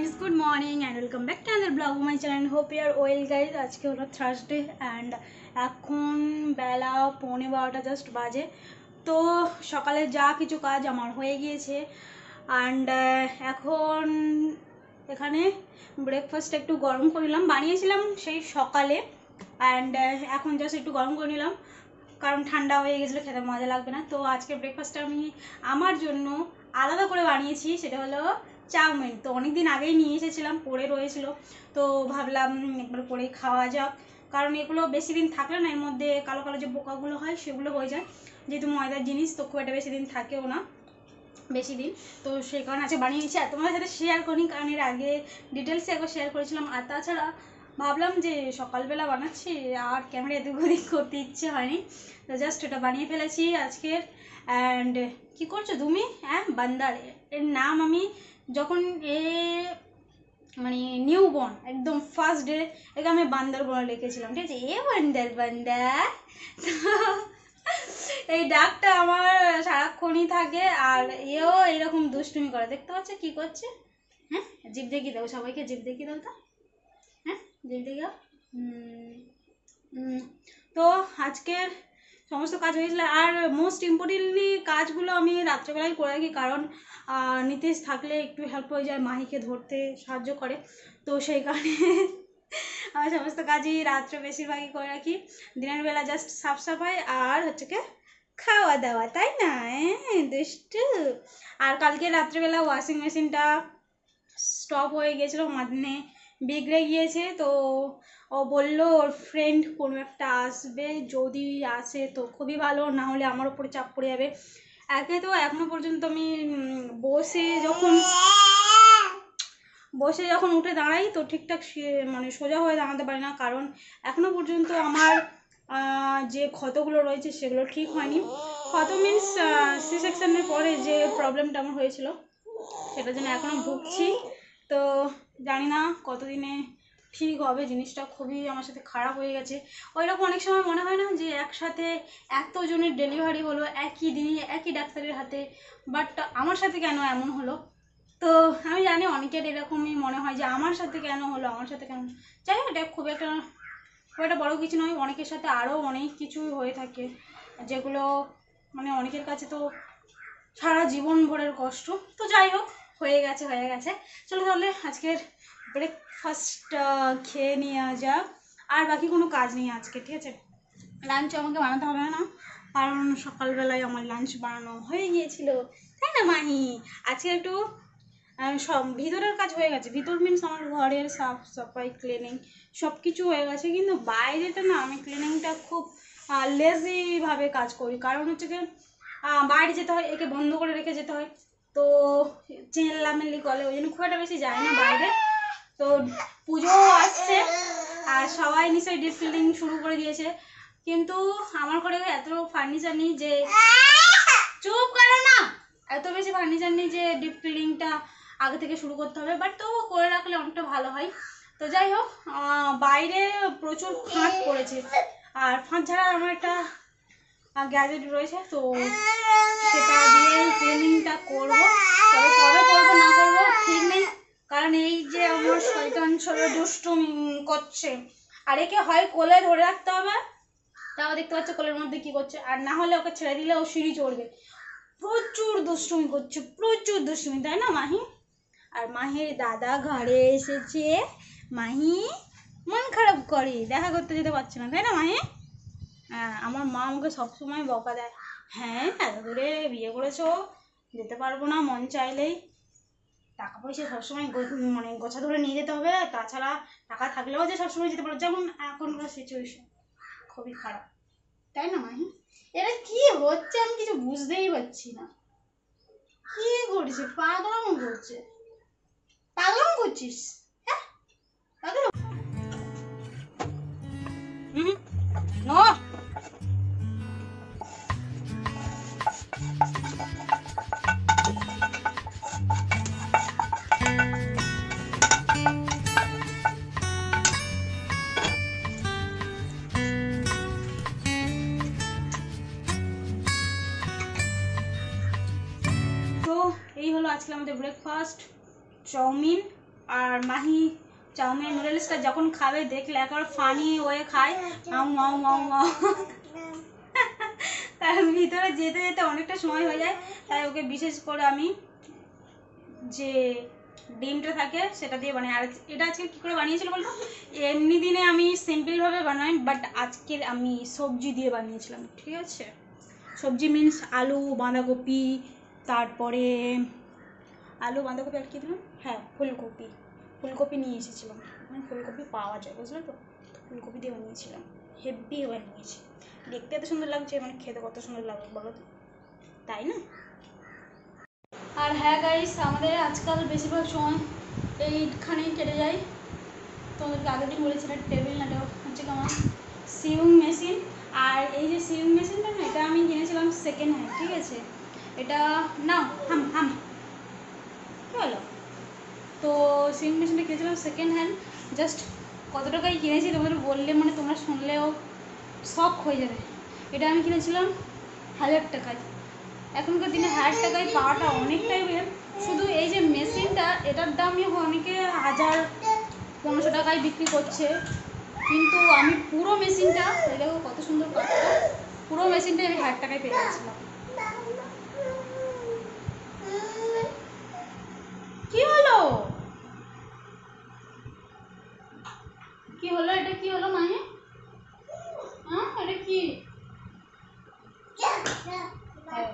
Friends good morning and welcome back to other blog my channel hope you're well guys আজকে হলো Thursday and এখন বেলা পৌনে বারোটা just বাজে। তো সকালে যা কিছু কাজ আমার হয়ে গিয়েছে। অ্যান্ড এখন এখানে ব্রেকফাস্ট একটু গরম করে নিলাম। বানিয়েছিলাম সেই সকালে। অ্যান্ড এখন জাস্ট একটু গরম করে নিলাম। কারণ ঠান্ডা হয়ে গেছিল খেতে মজা লাগবে না। তো আজকে ব্রেকফাস্টটা আমি আমার জন্য আলাদা করে বানিয়েছি। সেটা হলো চাউমিন তো অনেক দিন আগেই নিয়ে এসেছিলাম পরে রয়েছিল। তো ভাবলাম একবার পরে খাওয়া যাক। কারণ এগুলো বেশি দিন থাকলে না, এর মধ্যে কালো কালো যে পোকাগুলো হয়, সেগুলো হয়ে যায়। যেহেতু ময়দার জিনিস, তো খুব একটা বেশি দিন থাকেও না, বেশি দিন। তো সেই কারণে আজকে বানিয়ে নিয়েছি আর তোমাদের সাথে শেয়ার করি কারণ এর আগে ডিটেলসে একবার শেয়ার করেছিলাম। আর তাছাড়া ভাবলাম যে সকালবেলা বানাচ্ছি, আর ক্যামেরা এদিক ওদিক করতে ইচ্ছে হয়নি। তো জাস্ট এটা বানিয়ে ফেলেছি আজকের। অ্যান্ড কী করছ তুমি? হ্যাঁ বান্দার। এর নাম আমি যখন এ মানে নিউ বর্ন একদম ফার্স্ট ডে একে আমি বান্দার বলে লিখেছিলাম ঠিক আছে? এ বান্দার বান্দার। এই ডাকটা আমার সারাক্ষণই থাকে, আর এও এরকম দুষ্টুমি করে। দেখতে পাচ্ছ কি করছে? হ্যাঁ? জিপ দেখিয়ে দাও, সবাইকে জিপ দেখিয়ে দাও তো। হ্যাঁ? জিপ দেখিয়ে দাও। তো আজকের সমস্ত কাজ হয়েছিল আর মোস্ট ইম্পর্টেন্টলি কাজগুলো আমি রাত্রেবেলায় করে রাখি। কারণ নীতিশ থাকলে একটু হেল্প হয়ে যায়, মাহিকে ধরতে সাহায্য করে। তো সেই কারণে আমি সমস্ত কাজই রাত্রে বেশিরভাগই করে রাখি। দিনের বেলা জাস্ট সাফ সাফাই আর হচ্ছে কি খাওয়া দাওয়া, তাই না? হ্যাঁ দুষ্টু। আর কালকে রাত্রেবেলা ওয়াশিং মেশিনটা স্টপ হয়ে গেছিল মানে বিগড়ে গিয়েছে, তো ও বলল, ওর ফ্রেন্ড কোনো একটা আসবে, যদি আসে তো খুবই ভালো, না হলে আমার উপরে চাপ পড়ে যাবে। একে তো এখনও পর্যন্ত আমি বসে যখন বসে যখন উঠে দাঁড়াই, তো ঠিকঠাক মানে সোজা হয়ে দাঁড়াতে পারি না, কারণ এখনও পর্যন্ত আমার যে ক্ষতগুলো রয়েছে সেগুলো ঠিক হয়নি। ক্ষত মিনস সি সেকশনের পরে যে প্রবলেমটা আমার হয়েছিল, সেটার জন্য এখনও ভুগছি। তো জানি না কতদিনে ঠিক হবে, জিনিসটা খুবই আমার সাথে খারাপ হয়ে গেছে। ওই রকম অনেক সময় মনে হয় না যে একসাথে এতজনের ডেলিভারি হলো, একই দিনে, একই ডাক্তারের হাতে? বাট আমার সাথে কেন এমন হলো? তো আমি জানি অনেকের এরকমই মনে হয় যে আমার সাথে কেন হলো, আমার সাথে কেন? যাই হোক, এটা খুব একটা খুব একটা বড়ো কিছু নয়, অনেকের সাথে আরও অনেক কিছুই হয়ে থাকে, যেগুলো মানে অনেকের কাছে তো সারা জীবন ভরের কষ্ট। তো যাই হোক হয়ে গেছে হয়ে গেছে। চলো তাহলে আজকের ব্রেকফাস্ট খেয়ে নিয়ে যাক। আর বাকি কোনো কাজ নেই আজকে ঠিক আছে? লাঞ্চ আমাকে বানাতে হবে না কারণ সকালবেলায় আমার লাঞ্চ বানানো হয়ে গিয়েছিল। তাই না মাহি? আজকে একটু সব ভিতরের কাজ হয়ে গেছে। ভিতর মিনস আমার ঘরের সাফ সাফাই ক্লিনিং সব কিছু হয়ে গেছে কিন্তু বাইরেটা না আমি ক্লিনিংটা খুব লেজিভাবে কাজ করি। কারণ হচ্ছে আহ, বাইরে যেতে হয় একে বন্ধ করে রেখে যেতে হয়। তো চেল্লামেল্লি করে ওই জন্য খুব একটা বেশি যায় না বাইরে। তো পুজোও আসছে, আর সবাই নিশ্চয়ই ক্লিনিং শুরু করে দিয়েছে। কিন্তু আমার ঘরে এত ফার্নিচার নেই যে চুপ করো না! এত বেশি ফার্নিচার নেই যে ডিপ ক্লিনিংটা আগে থেকে শুরু করতে হবে বাট তো করে রাখলে অনেকটা ভালো হয়। তো যাই হোক বাইরে প্রচুর ফাঁদ পড়েছে। আর ফাঁদ ছাড়া আমার একটা গ্যাজেট রয়েছে, তো সেটা দিয়ে ট্রেনিংটা করব। তবে কবে করব, না করব, ঠিক নেই। কারণ এই যে আমার শয়তান ছেলে দুষ্টুমি করছে। আর একে হয় কোলে ধরে রাখতে হবে। তাও দেখতে পাচ্ছ কোলের মধ্যে কি করছে। আর না হলে ওকে ছেড়ে দিলে ও সিঁড়ি চড়বে। প্রচুর দুষ্টুমি করছে, প্রচুর দুষ্টুমি, তাই না, মাহি? আর মাহির দাদা ঘরে এসেছে। মাহি, মন খারাপ করে দেখা করতে যেতে পারছে না, তাই না, মাহি? আমার মা আমাকে সবসময় বকা দেয় হ্যাঁ এত দূরে বিয়ে করেছ, যেতে পারব না, মন চাইলেই। টাকা পয়সা সবসময় মানে গোছা ধরে নিয়ে যেতে হবে, তাছাড়া টাকা থাকলেও যে সবসময় যেতে পারব যেমন এখনকার সিচুয়েশন খুবই খারাপ। তাই না, মাহি? এটা কি হচ্ছে আমি কিছু বুঝতেই পারছি না। কি করছে? পাগলাম করছে। পাগলাম করছিস? হ্যাঁ? পাগলাম। হুম। নো। এই হলো আজকে আমাদের ব্রেকফাস্ট চাউমিন আর মাহি চাউমিন নুডলসটা যখন খাবে, দেখলে একবার ফানি ওয়ে খায়। মাউ মাউ মাউ মাউ তার ভিতরে যেতে যেতে অনেকটা সময় হয়ে যায়। তাই ওকে বিশেষ করে আমি যে ডিমটা থাকে, সেটা দিয়ে বানাই। আর এটা আজকে কী করে বানিয়েছিল বলতো? এমনি দিনে আমি সিম্পলভাবে বানাই বাট আজকে আমি সবজি দিয়ে বানিয়েছিলাম, ঠিক আছে? সবজি মিন্স আলু, বাঁধাকপি, তারপরে আলু, বাঁধাকপি আর কি দিলাম? হ্যাঁ ফুলকপি। ফুলকপি নিয়ে এসেছিলাম। মানে ফুলকপি পাওয়া যায়, বুঝলে তো? ফুলকপি দিয়ে বানিয়েছিলাম হেভি বানিয়েছি দেখতে এত সুন্দর লাগছে মানে খেতে কত সুন্দর লাগবে বলো তো? তাই না? আর হ্যাঁ গাইস আমাদের আজকাল বেশিরভাগ সময় এইখানেই কেটে যায়। তোমাদেরকে আগের দিন বলেছিলাম টেবিল না হচ্ছে কি আমার সিউং মেশিন আর এই যে সিউং মেশিনটা না, এটা আমি কিনেছিলাম সেকেন্ড হ্যান্ড ঠিক আছে? এটা, না হাম হাম কী হলো সিউং মেশিনটা কিনেছিলাম সেকেন্ড হ্যান্ড জাস্ট কত টাকায় কিনেছি তোমাদের বললে মানে তোমরা শুনলেও শখ হয়ে যাবে। এটা আমি কিনেছিলাম হাজার টাকায়। এখনকার দিনে হাজার টাকায় পাওয়াটা অনেকটাই শুধু এই যে মেশিনটা এটার দামই অনেকে হাজার পনেরোশো টাকায় বিক্রি করছে। কিন্তু আমি পুরো মেশিনটা দেখো কত সুন্দর কাঠটা পুরো মেশিনটা আমি হাজার টাকায় পেয়ে গেছিলাম কি হলো কি হলো এটা কি হলো মানে হ্যাঁ এটা কি হ্যাঁ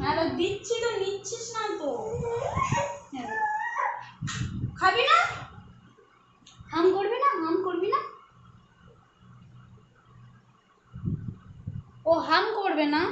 হ্যাঁ তো দিচ্ছি তো নিচ্ছিস না তো। খাবি না? হাম করবি না? হাম করবি না? ও হাম করবে না?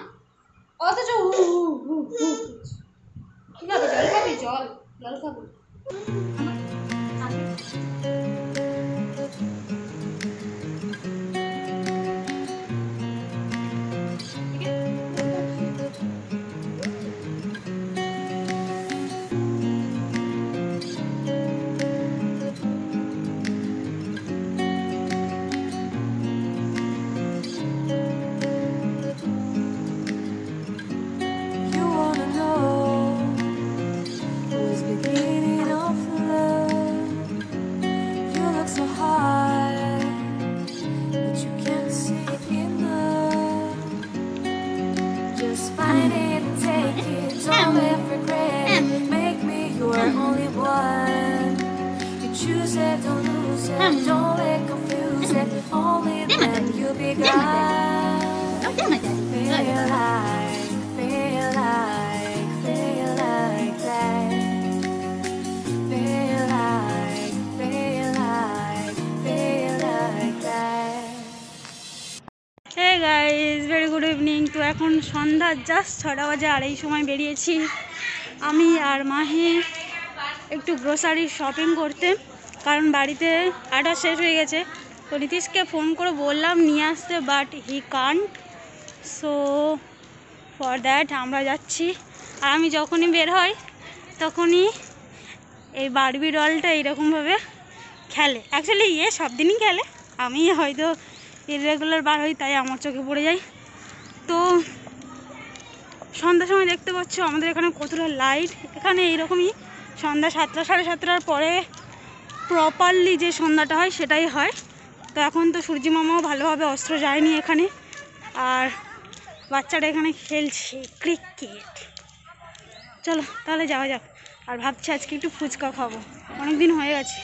সন্ধ্যা জাস্ট ছটা বাজে আর এই সময় বেরিয়েছি। আমি আর মাহি একটু গ্রোসারি শপিং করতে, কারণ বাড়িতে আটা শেষ হয়ে গেছে। তো নীতিশকে ফোন করে বললাম, নিয়ে আসতে but he can't so for that আমরা যাচ্ছি। আর আমি যখনই বের হই, তখনই এই বারবি ডলটা এইরকমভাবে খেলে। অ্যাকচুয়ালি ইয়ে সব দিনই খেলে। আমি হয়তো ইরেগুলার বার হই, তাই আমার চোখে পড়ে যায়। তো সন্ধ্যার সময় দেখতে পাচ্ছ আমাদের এখানে কতটা লাইট এখানে এইরকমই সন্ধ্যা সাতটা, সাড়ে সাতটার পরে প্রপারলি যে সন্ধ্যাটা হয় সেটাই হয়। তো এখন তো সূর্যি মামাও ভালোভাবে অস্ত্র যায়নি এখানে। আর বাচ্চারা এখানে খেলছে ক্রিকেট চলো, তাহলে যাওয়া যাক। আর ভাবছি আজকে একটু ফুচকা খাব। অনেক দিন হয়ে গেছে।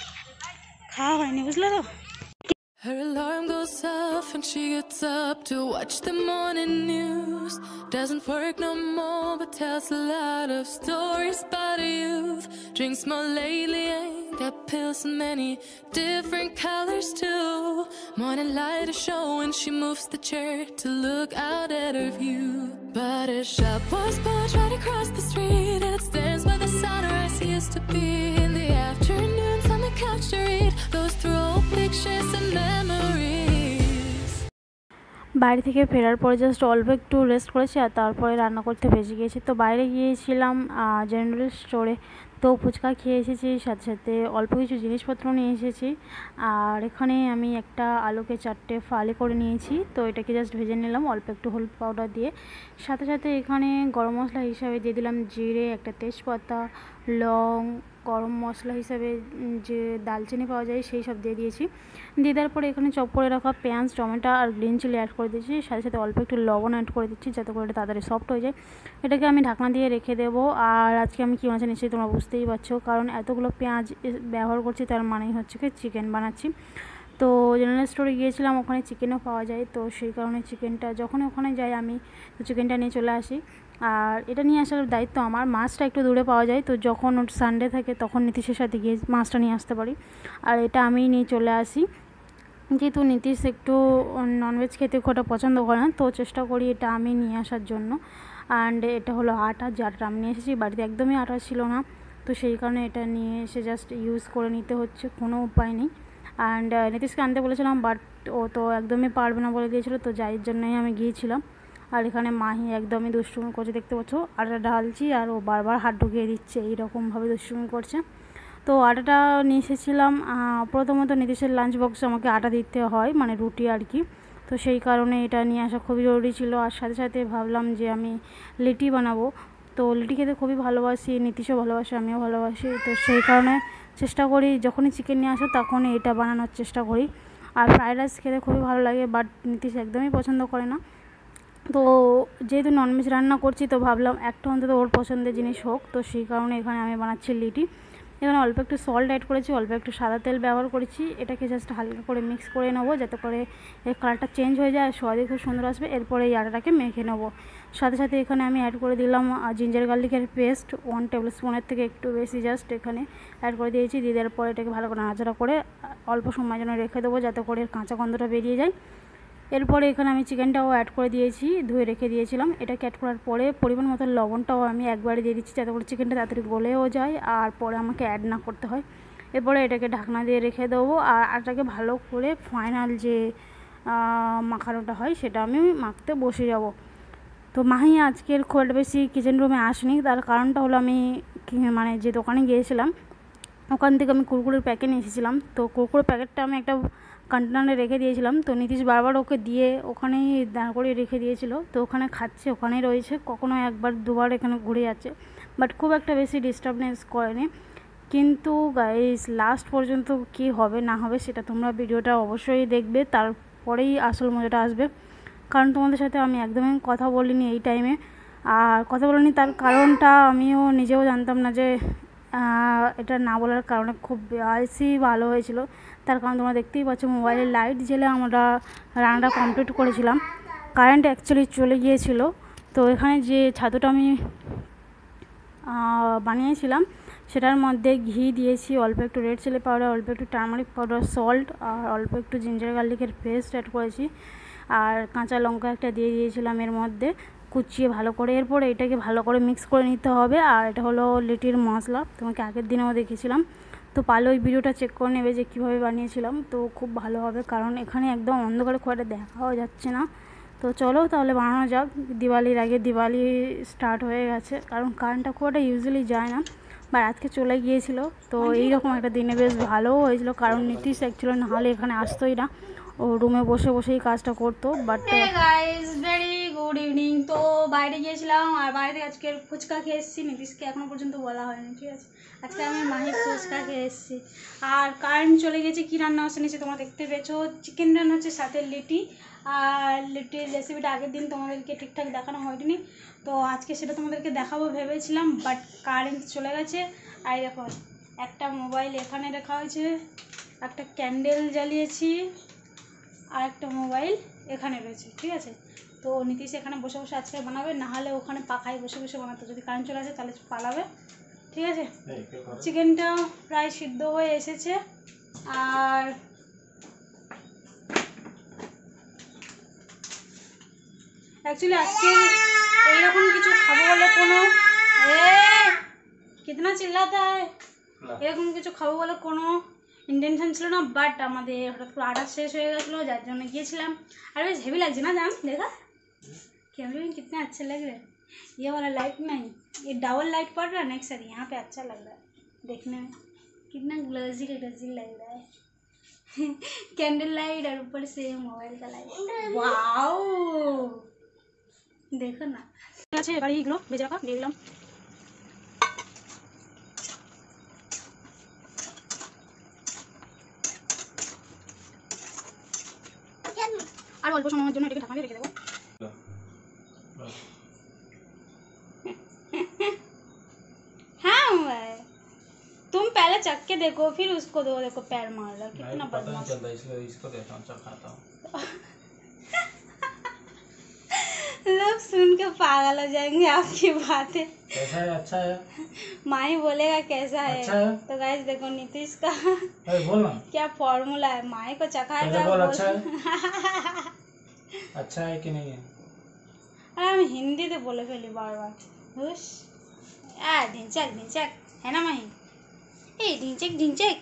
খাওয়া হয়নি, বুঝলে তো? Her alarm goes off and she gets up to watch the morning news. Doesn't work no more, but tells a lot of stories about her youth. Drinks more lately, ain't got pills in many different colors too. Morning light is showing, she moves the chair to look out at her view. But her shop was built right across the street, and it stands where the sunrise used to be. বাড়ি থেকে ফেরার পরে just অল্প একটু rest করেছি আর তারপরে রান্না করতে ভেসে গিয়েছি। তো বাইরে গিয়েছিলাম জেনারেল স্টোরে তো ফুচকা খেয়ে এসেছি, সাথে সাথে অল্প কিছু জিনিসপত্র নিয়ে এসেছি। আর এখানে আমি একটা আলুকে চারটে ফালি করে নিয়েছি। তো এটাকে জাস্ট ভেজে নিলাম, অল্প একটু হলুদ পাউডার দিয়ে। সাথে সাথে এখানে গরম মশলা হিসাবে দিয়ে দিলাম জিরে, একটা তেজপাতা লং, গরম মশলা হিসাবে যে দালচিনি পাওয়া যায় সেই সব দিয়ে দিয়েছি। দিয়ে দেওয়ার পরে এখানে চপ করে রাখা পেঁয়াজ, টমেটো আর গ্রিন চিলি অ্যাড করে দিয়েছি। সাথে সাথে অল্প একটু লবণ অ্যাড করে দিচ্ছি যাতে করে এটা তাড়াতাড়ি সফট হয়ে যায়। এটাকে আমি ঢাকনা দিয়ে রেখে দেবো। আর আজকে আমি কী মাছ নিশ্চয়ই তোমরা বুঝতেই পারছ। কারণ এতগুলো পেঁয়াজ ব্যবহার করছি তার মানেই হচ্ছে কি চিকেন বানাচ্ছি। তো জেনারেল স্টোরে গিয়েছিলাম, ওখানে চিকেনও পাওয়া যায়। তো সেই কারণে চিকেনটা যখন ওখানে যাই আমি চিকেনটা নিয়ে চলে আসি। আর এটা নিয়ে আসার দায়িত্ব আমার। মাছটা একটু দূরে পাওয়া যায়, তো যখন ওর সানডে থাকে তখন নীতিশের সাথে গিয়ে মাছটা নিয়ে আসতে পারি। আর এটা আমি নিয়ে চলে আসি। যেহেতু নীতিশ একটু ননভেজ খেতে খুব পছন্দ করে না, তো চেষ্টা করি এটা আমি নিয়ে আসার জন্য। অ্যান্ড এটা হলো আটা যে আটাটা আমি নিয়ে এসেছি। বাড়িতে একদমই আটা ছিল না, তো সেই কারণে এটা নিয়ে এসে জাস্ট ইউজ করে নিতে হচ্ছে, কোনো উপায় নেই। অ্যান্ড নীতিশকে আনতে বলেছিলাম বাট ও তো একদমই পারবে না বলে দিয়েছিলো, তো যাই জন্যই আমি গিয়েছিলাম। আর এখানে মাহি একদমই দুষ্টুমি করছে, দেখতে পাচ্ছ? আটা ঢালছি আর ও বারবার হাত ঢুকিয়ে দিচ্ছে, এইরকমভাবে দুষ্টুমি করছে। তো আটাটা নিয়ে এসেছিলাম প্রথমত নীতিশের লাঞ্চ বক্সে আমাকে আটা দিতে হয় মানে রুটি আর কি। তো সেই কারণে এটা নিয়ে আসা খুবই জরুরি ছিল। আর সাথে সাথে ভাবলাম যে আমি লিটি বানাবো। তো লিটি খেতে খুবই ভালোবাসি নীতিশও ভালোবাসে আমিও ভালোবাসি। তো সেই কারণে চেষ্টা করি, যখনই চিকেন নিয়ে আসো তখনই এটা বানানোর চেষ্টা করি। আর ফ্রাইড রাইস খেতে খুবই ভালো লাগে বাট নীতিশ একদমই পছন্দ করে না। তো যেহেতু ননভেজ রান্না করছি, তো ভাবলাম একটা অন্তত ওর পছন্দের জিনিস হোক। তো সেই কারণে এখানে আমি বানাচ্ছি লিটি। এখানে অল্প একটু সল্ট অ্যাড করেছি, অল্প একটু সাদা তেল ব্যবহার করেছি। এটাকে জাস্ট হালকা করে মিক্স করে নেব, যাতে করে এর কালারটা চেঞ্জ হয়ে যায় স্বাদে খুব সুন্দর আসবে। এরপরে এই আটাটাকে মেখে নেব। সাথে সাথে এখানে আমি অ্যাড করে দিলাম জিঞ্জার গার্লিকের পেস্ট ওয়ান টেবিল স্পুনের থেকে একটু বেশি জাস্ট এখানে অ্যাড করে দিয়েছি। দিয়ে দেওয়ার পরে এটাকে ভালো করে নাড়াচাড়া করে অল্প সময় জন্য রেখে দেবো, যাতে করে এর কাঁচা গন্ধটা বেরিয়ে যায়। এরপরে এখানে আমি চিকেনটাও অ্যাড করে দিয়েছি, ধুয়ে রেখে দিয়েছিলাম। এটাকে অ্যাড করার পরে পরিমাণ মতো লবণটাও আমি একবারে দিয়ে দিচ্ছি যাতে করে চিকেনটা তাড়াতাড়ি গলেও যায় আর পরে আমাকে অ্যাড না করতে হয়। এরপরে এটাকে ঢাকনা দিয়ে রেখে দেবো আর আটাকে ভালো করে ফাইনাল যে মাখানোটা হয় সেটা আমি মাখতে বসে যাব। তো মাহি আজকের খুব বেশি কিচেন রুমে আসেনি, তার কারণটা হলো আমি মানে যে দোকানে গিয়েছিলাম, ওখান থেকে আমি কুরকুরের প্যাকেট নিয়ে এসেছিলাম। তো কুরকুরের প্যাকেটটা আমি একটা কন্টেনারে রেখে দিয়েছিলাম। তো নীতিশ বারবার ওকে দিয়ে ওখানেই দাঁড় করিয়ে রেখে দিয়েছিল। তো ওখানে খাচ্ছে, ওখানেই রয়েছে। কখনো একবার, দুবার এখানে ঘুরে যাচ্ছে। বাট খুব একটা বেশি ডিস্টার্বনেস করেনি। কিন্তু গাইস লাস্ট পর্যন্ত কি হবে, না হবে, সেটা তোমরা ভিডিওটা অবশ্যই দেখবে। তারপরেই আসল মজাটা আসবে। কারণ তোমাদের সাথে আমি একদমই কথা বলিনি এই টাইমে আর কথা বলিনি তার কারণটা আমিও নিজেও জানতাম না যে এটা না বলার কারণে খুব বেশি ভালো হয়েছিল। তার কারণ তোমরা দেখতেই পাচ্ছ মোবাইলের লাইট জেলে আমরা রান্নাটা কমপ্লিট করেছিলাম। কারেন্ট অ্যাকচুয়ালি চলে গিয়েছিল। তো এখানে যে ছাতুটা আমি বানিয়েছিলাম, সেটার মধ্যে ঘি দিয়েছি, অল্প একটু রেড চিলি পাউডার অল্প একটু টার্মারিক পাউডার সল্ট আর অল্প একটু জিঞ্জার গার্লিকের পেস্ট অ্যাড করেছি। আর কাঁচা লঙ্কা একটা দিয়ে দিয়েছিলাম এর মধ্যে। কুচিয়ে ভালো করে এরপরে এটাকে ভালো করে মিক্স করে নিতে হবে। আর এটা হলো লিটির মশলা তোমাকে আগের দিনেও দেখেছিলাম তো পালো ওই ভিডিওটা চেক করে নেবে যে কীভাবে বানিয়েছিলাম। তো খুব ভালো হবে কারণ এখানে একদম অন্ধকারে খুব একটা দেখাও যাচ্ছে না। তো চলো তাহলে বানানো যাক। দিওয়ালির আগে দিওয়ালি স্টার্ট হয়ে গেছে কারণ কারেন্টটা খুব একটা ইউজুয়ালি যায় না। বা আজকে চলে গিয়েছিল। তো এইরকম একটা দিনে বেশ ভালোও হয়েছিল কারণ নীতিশ অ্যাকচুয়ালি না হলে এখানে আসতোই না। ও রুমে বসে বসেই কাজটা করতো বাট ভেরি গুড ইভিনিং তো বাইরে গিয়েছিলাম আর বাইরে থেকে আজকের ফুচকা খেয়ে এসেছি নীতিশকে এখনও পর্যন্ত বলা হয়নি, ঠিক আছে? আজকে আমি মাহির ফুচকা খেয়ে এসেছি। আর কারেন্ট চলে গেছে কী রান্না হচ্ছে নিচে তোমরা দেখতে পেয়েছ? চিকেন রান্না হচ্ছে, সাথে লিটি। আর লিটির রেসিপিটা আগের দিন তোমাদেরকে ঠিকঠাক দেখানো হয়নি। তো আজকে সেটা তোমাদেরকে দেখাবো ভেবেছিলাম বাট কারেন্ট চলে গেছে। আর দেখো, একটা মোবাইল এখানে রাখা হয়েছে। একটা ক্যান্ডেল জ্বালিয়েছি। আর একটা মোবাইল এখানে রয়েছে ঠিক আছে? তো নীতিশ এখানে বসে বসে আজকে বানাবে না হলে ওখানে পাখায় বসে বসে বানাতো। যদি কারেন্ট চলে আসে তাহলে পালাবে ঠিক আছে? চিকেনটা প্রায় সিদ্ধ হয়ে এসেছে আর অ্যাকচুয়ালি আজকে এইরকম কিছু খাব বলে কোনো এ কিতনা চিল্লাতে হয়? এরকম কিছু খাব বলে কোনো ইন্টেনশন ছিল না বাট আমাদের হঠাৎ করে আটা শেষ হয়ে গেছিলো যার জন্য গিয়েছিলাম আর বেশ হেভি লাগছে না জান দেখা कैमरे में कितने अच्छे लग रहे हैं ये वाला लाइट नहीं ये डबल लाइट पड़ रहा है ना एक साथ यहाँ पे अच्छा लग रहा है देखने में कितना ग्लोजी ग्लोजी लग रहा है कैंडल लाइट और ऊपर से मोबाइल का लाइट वाओ দেখো না ঠিক আছে এবার এইগুলো আর অল্প সময়ের জন্য এটাকে ঢাকা দিয়ে রেখে দেবো हाँ मैं तुम पहले चख के देखो फिर उसको दो देखो पैर मार रहा नहीं कितना पता नहीं बदमाश चलता इसलिए इसको देता हूँ चखाता हूँ लोग सुन के पागल हो जाएंगे आपकी बातें कैसा है अच्छा है माही बोलेगा कैसा है अच्छा है? तो गाइस देखो नीतीश का अरे बोल ना क्या फॉर्मूला है माही को चखाएगा पहले बोल बोल- अच्छा है अच्छा है कि नहीं है अरे हम हिंदी तो बोले पहली बार बार हुश आ ढिंचक ढिंचक है ना माही এই ঢিঞ্চেক ঢিঞ্চেক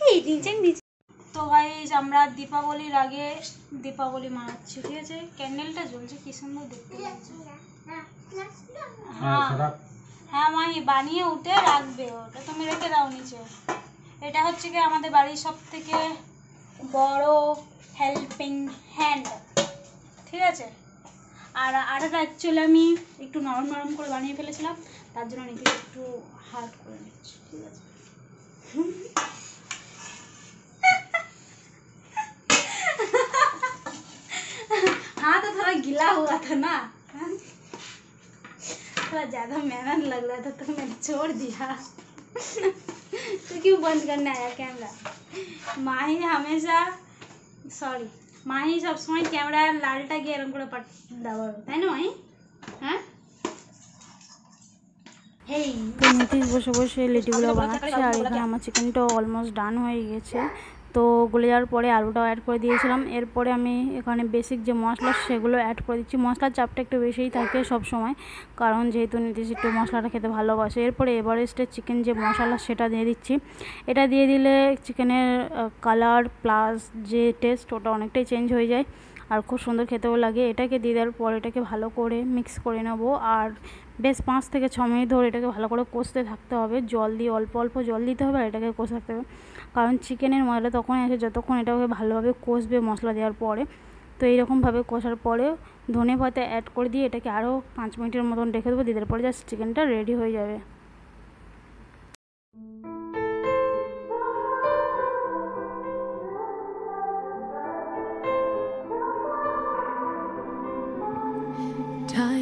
এই ঢিঞ্চেক ঢিঞ্চেক তো গাইজ আমরা দীপাবলির আগে দীপাবলি মানাচ্ছি ঠিক আছে ক্যান্ডেলটা জ্বলছে কি সুন্দর দেখতে লাগছে হ্যাঁ खराब হ্যাঁ মাহি বানিয়ে উঠে রাখবে ওটা তুমি রেখে দাও নিচে এটা হচ্ছে কি আমাদের বাড়ির সব থেকে বড় হেল্পিং হ্যান্ড ঠিক আছে আর আটাটা অ্যাকচুয়ালি আমি একটু নরম নরম করে বানিয়ে ফেলেছিলাম তার জন্য নিজে একটু হার্ড করে নিচ্ছি ঠিক আছে हाँ तो थोड़ा गीला हुआ था ना थोड़ा ज़्यादा मेहनत लग रहा था तो मैंने छोड़ दिया तो क्यों बंद करने आया कैमरा माही हमेशा সরি মাহি সবসময় ক্যামেরার লালটাকে এরকম করে পাট দেওয়ার তাই না মাহি? হ্যাঁ? নীতিশ বসে বসে লিটিগুলো বানাচ্ছে, আর এখানে আমার চিকেনটা অলমোস্ট ডান হয়ে গেছে। তো গলে যাওয়ার পরে আলুটাও অ্যাড করে দিয়েছিলাম। এরপরে আমি এখানে বেসিক যে মশলা, সেগুলো অ্যাড করে দিচ্ছি। মশলার চাপটা একটু বেশিই থাকে সব সময় কারণ যেহেতু নিতেছি একটু মশলাটা খেতে ভালোবাসে। এরপরে এভারেস্টের চিকেন যে মশলা, সেটা দিয়ে দিচ্ছি। এটা দিয়ে দিলে চিকেনের কালার প্লাস যে টেস্ট ওটা অনেকটাই চেঞ্জ হয়ে যায়। আর খুব সুন্দর খেতেও লাগে। এটাকে দিয়ে দেওয়ার পর এটাকে ভালো করে মিক্স করে নেব। আর বেশ পাঁচ থেকে ছ মিনিট ধরে এটাকে ভালো করে কষতে থাকতে হবে। জল দিয়ে অল্প অল্প জল দিতে হবে আর এটাকে কষতে থাকতে হবে। কারণ চিকেনের ময়লা তখনই আসে যতক্ষণ এটাকে ভালোভাবে কষবে মশলা দেওয়ার পরে। তো এইরকমভাবে কষার পরে ধনে পাতা অ্যাড করে দিয়ে এটাকে আরও পাঁচ মিনিটের মতন রেখে দেবো। দিদের পরে জাস্ট চিকেনটা রেডি হয়ে যাবে।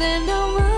then don't.